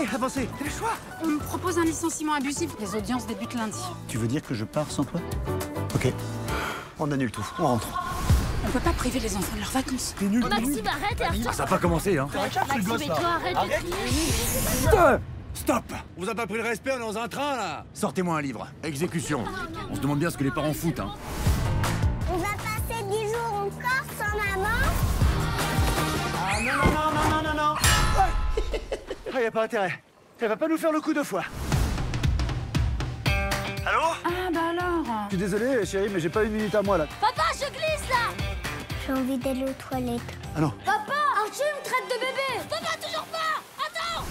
Allez, avancez, t'as le choix On me propose un licenciement abusif. Les audiences débutent lundi. Tu veux dire que je pars sans toi? Ok. On annule tout, on rentre. On peut pas priver les enfants de leurs vacances. T'es nul, Maxime, arrête et Ça n'a pas commencé, hein Maxime, et toi, arrête de crier. Stop On vous a pas pris le respect, on est dans un train là Sortez-moi un livre. Exécution. On se demande bien ce que les parents foutent, hein. Y a pas intérêt. Elle va pas nous faire le coup deux fois. Allô? Ah bah alors Je suis désolé, chérie, mais j'ai pas une minute à moi, là. Papa, je glisse là J'ai envie d'aller aux toilettes. Ah non. Papa Archie me traite de bébé Papa, toujours pas Attends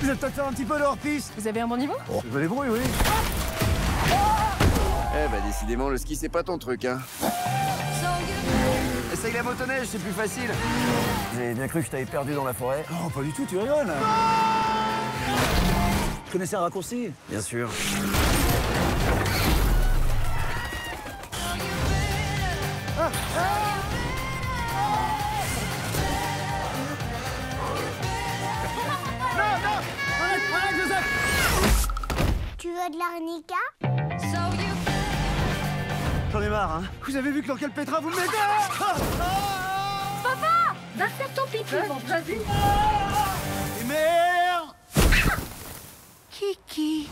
Vous allez peut-être faire un petit peu de hors-piste Vous avez un bon niveau? Je me débrouille, oui. Eh bah décidément, le ski c'est pas ton truc, hein. Essaye la motoneige, c'est plus facile. J'ai bien cru que je t'avais perdu dans la forêt. Oh, pas du tout, tu rigoles. Tu connaissais un raccourci? Bien sûr. Tu veux de l'arnica? J'en ai marre, hein. Vous avez vu que dans quel pétrin vous me mettez Ah Va faire ton pipi, mon vas-y Et merde Kiki.